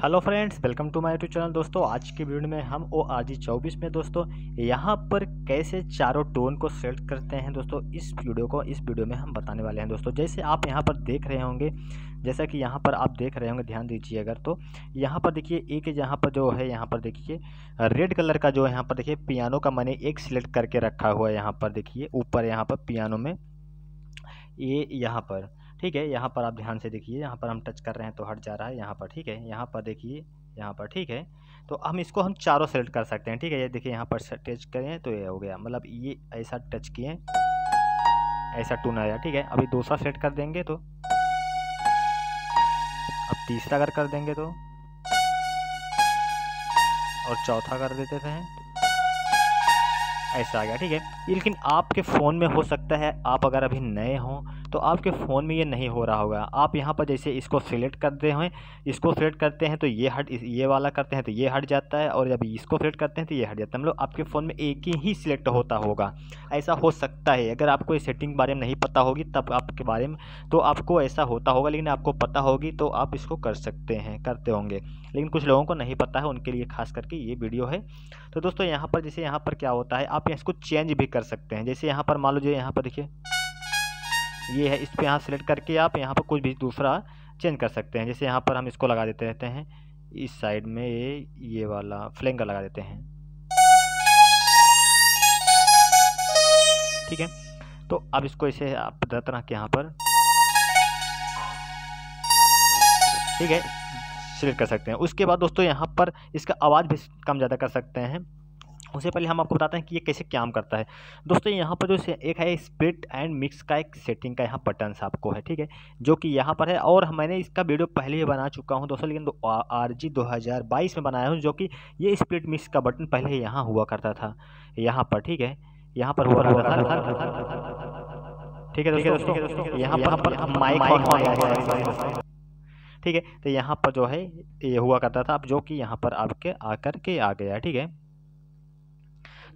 Hello friends, welcome to my YouTube channel. दोस्तों, आज की वीडियो में हम ओ आर जी चौबीस में, दोस्तों, यहाँ पर कैसे चारों टोन को सेलेक्ट करते हैं, दोस्तों, इस वीडियो को, इस वीडियो में हम बताने वाले हैं, दोस्तों। जैसे आप यहाँ पर देख रहे होंगे, जैसा कि यहाँ पर आप देख रहे होंगे, ध्यान दीजिए अगर तो यहाँ पर देखिए, एक यहाँ पर जो है, यहाँ पर देखिए, रेड कलर का जो है, यहाँ पर देखिए, पियानो का मैंने एक सिलेक्ट करके रखा हुआ है, यहाँ पर देखिए, ऊपर यहाँ पर पियानो में, ये यहाँ पर ठीक है, यहाँ पर आप ध्यान से देखिए, यहाँ पर हम टच कर रहे हैं तो हट जा रहा है, यहाँ पर ठीक है, यहाँ पर देखिए, यहाँ पर ठीक है। तो हम इसको हम चारों सेलेक्ट कर सकते हैं, ठीक है, ये देखिए यहाँ पर टच करें तो ये हो गया मतलब ये ऐसा टच किए, ऐसा टून आया, ठीक है, अभी दूसरा सेलेक्ट कर देंगे तो अब तीसरा अगर कर देंगे तो और चौथा कर देते थे, ऐसा आ गया, ठीक है। लेकिन आपके फ़ोन में हो सकता है, आप अगर अभी नए हों तो आपके फ़ोन में ये नहीं हो रहा होगा। आप यहाँ पर जैसे इसको सिलेक्ट करते हैं, इसको सिलेक्ट करते हैं तो ये हट ये वाला करते हैं तो ये हट जाता है और जब इसको सिलेक्ट करते हैं तो ये हट जाता है। मतलब आपके फ़ोन में एक ही ही सिलेक्ट होता होगा। ऐसा हो सकता है। अगर आपको इस सेटिंग बारे में नहीं पता होगी तब आपके बारे में तो आपको ऐसा होता होगा लेकिन आपको पता होगी तो आप इसको कर सकते हैं, करते होंगे। लेकिन कुछ लोगों को नहीं पता है, उनके लिए खास करके ये वीडियो है। तो दोस्तों यहाँ पर जैसे यहाँ पर क्या होता है, आप इसको चेंज भी कर सकते हैं। जैसे यहाँ पर मान लीजिए, यहाँ पर देखिए। ये है, इस पर यहाँ सेलेक्ट करके आप यहाँ पर कुछ भी दूसरा चेंज कर सकते हैं। जैसे यहाँ पर हम इसको लगा देते रहते हैं। इस साइड में ये ये वाला फ्लेंगर लगा देते हैं। ठीक है? तो अब इसको इसे आप तरह के यहाँ पर ठीक है सिलेक्ट कर सकते हैं। उसके बाद दोस्तों यहाँ पर इसका आवाज़ भी कम ज़्यादा कर सकते हैं। उससे पहले हम आपको बताते हैं कि ये कैसे काम करता है। दोस्तों यहाँ पर जो एक है स्प्लिट एंड मिक्स का एक सेटिंग का यहाँ बटन आपको है ठीक है? जो कि यहाँ पर है और मैंने इसका वीडियो पहले ही बना चुका हूँ दोस्तों लेकिन आर जी दो हज़ार बाईस में बनाया हूँ जो कि ये स्प्लिट मिक्स का बटन पहले ही यहाँ हुआ करता था। यहाँ पर ठीक है? यहाँ पर हुआ करता था। ठीक है दोस्तों? यहाँ पर माइक ठीक है? तो यहाँ पर जो है ये हुआ करता था अब जो कि यहाँ पर आपके आकर के आ गया ठीक है?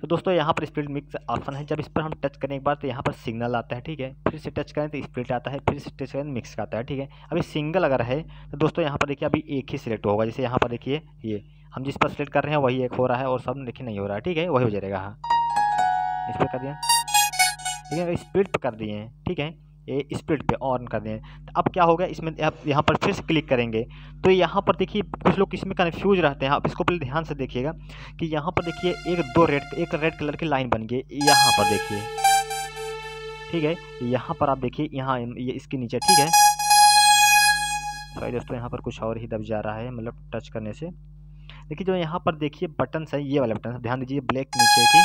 तो दोस्तों, यहाँ पर स्प्लिट मिक्स ऑप्शन है। जब इस पर हम टच करने के बाद तो यहाँ पर सिग्नल आता है, ठीक है? फिर से टच करें तो स्प्लिट आता है, फिर से टच करें मिक्स आता है, ठीक है? अभी सिंगल अगर है तो दोस्तों, यहाँ पर देखिए, अभी एक ही सिलेक्ट होगा। जैसे यहाँ पर देखिए, ये, हम जिस पर सिलेक्ट कर रहे हैं, वही एक हो रहा है और सब देखिए नहीं हो रहा है, ठीक है? वही हो जाएगा हाँ। इस पर कर दिया। ठीक है स्प्लिट कर दिए, ठीक है? ये स्प्लिट पे ऑन कर दें। तो अब क्या होगा इसमें आप यहाँ पर फिर से क्लिक करेंगे। तो यहाँ पर देखिए, कुछ लोग इसमें कन्फ्यूज़ रहते हैं। आप इसको पहले ध्यान से देखिएगा कि यहाँ पर देखिए, एक दो रेड एक रेड कलर की लाइन बन गई। यहाँ पर देखिए, ठीक है? यहाँ पर आप देखिए, यहाँ ये इसके नीचे, ठीक है? सॉरी दोस्तों, यहाँ पर कुछ और ही दब जा रहा है मतलब टच करने से। देखिए जो यहाँ पर देखिए बटन है, ये वाला बटन ध्यान दीजिए ब्लैक नीचे की।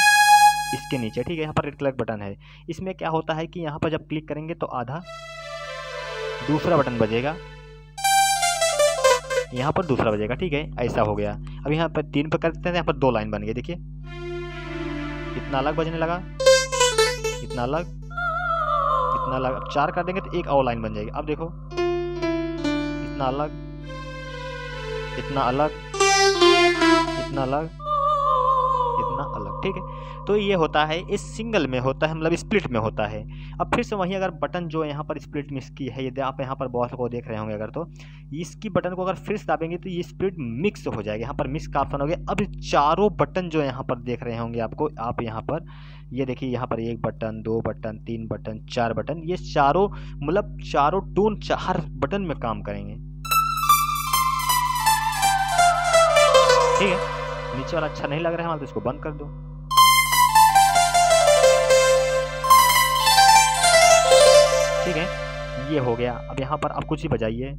इसके नीचे, ठीक है? यहाँ पर रेड कलर बटन है। इसमें क्या होता है कि यहाँ पर जब क्लिक करेंगे तो आधा दूसरा बटन बजेगा। यहाँ पर दूसरा बजेगा, ठीक है? ऐसा हो गया। अब यहाँ पर तीन पर करते हैं यहाँ पर दो लाइन बन गई देखिए। इतना अलग बजने लगा। इतना अलग इतना अलग। अब चार कर देंगे तो एक और लाइन बन जाएगी। अब देखो। इतना अलग इतना अलग इतना अलग। ठीक है? तो ये होता है, इस सिंगल में होता है मतलब स्प्लिट में होता है। अब फिर से वहीं अगर बटन जो यहाँ पर स्प्लिट मिक्स की है, यदि आप यहाँ पर बॉस को देख रहे होंगे अगर तो इसकी बटन को अगर फिर से दाबेंगे तो ये स्प्लिट मिक्स हो जाएगा। यहाँ पर मिक्स का ऑप्शन हो गया। अब चारों बटन जो यहाँ पर देख रहे होंगे आपको, आप यहाँ पर, ये देखिए यहाँ पर एक बटन दो बटन तीन बटन चार बटन ये चारों मतलब चारों टून हर बटन में काम करेंगे। ठीक है? नीचे वाला अच्छा नहीं लग रहा है तो इसको बंद कर दो। गया। अब यहाँ पर आप कुछ ही बजाइए।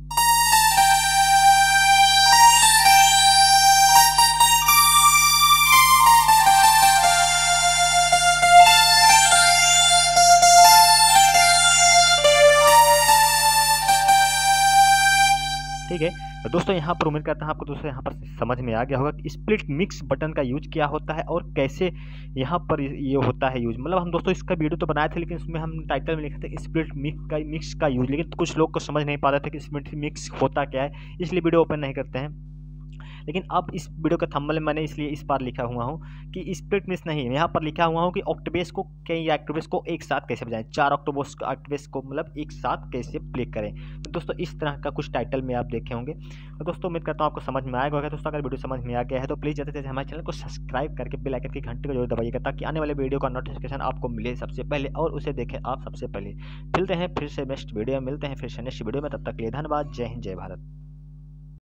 ठीक है। दोस्तों, यहाँ पर उम्मीद करता हूँ आपको दोस्तों यहाँ पर समझ में आ गया होगा कि स्प्लिट मिक्स बटन का यूज़ क्या होता है और कैसे यहाँ पर ये होता है यूज़ मतलब हम दोस्तों इसका वीडियो तो बनाए थे, लेकिन उसमें हम टाइटल में लिखे थे स्प्लिट मिक्स का मिक्स का यूज़ लेकिन कुछ लोग को समझ नहीं पा रहे थे कि स्प्लिट मिक्स होता क्या है, इसलिए वीडियो ओपन नहीं करते हैं। लेकिन अब इस वीडियो का थंबनेल मैंने इसलिए इस बार लिखा हुआ हूँ कि स्प्लिट मिस नहीं यहाँ पर लिखा हुआ हूँ कि ऑक्टोबेस को कई एक्टोबेस को एक साथ कैसे बजाएँ? चार ऑक्टोबस ऑक्टोबेस को मतलब एक साथ कैसे प्ले करें? तो दोस्तों, इस तरह का कुछ टाइटल में आप देखे होंगे। तो दोस्तों, उम्मीद करता हूँ आपको समझ में आएगा। दोस्तों, अगर वीडियो समझ में आ गया है तो प्लीज़ जैसे जैसे हमारे चैनल को सब्सक्राइब करके बेल आइकन की घंटे को ज़रूर दबाइएगा ताकि आने वाले वीडियो का नोटिफिकेशन आपको मिले सबसे पहले और उसे देखें आप सबसे पहले। मिलते हैं फिर से नेक्स्ट वीडियो में, मिलते हैं फिर से नेक्स्ट वीडियो में। तब तक लिए धन्यवाद। जय हिंद, जय भारत।